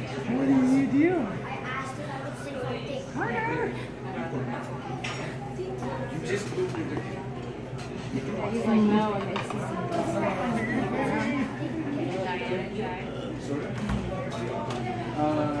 What do you do? I asked if I would sing one thing. Harder. You just moved your He's like, no, it makes you Uh,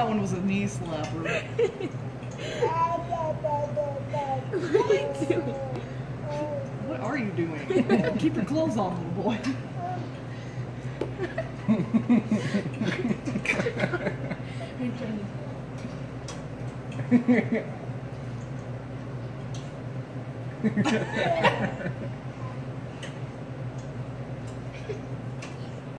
That one was a knee slapper. What are you doing? What are you doing? Keep your clothes on, little boy.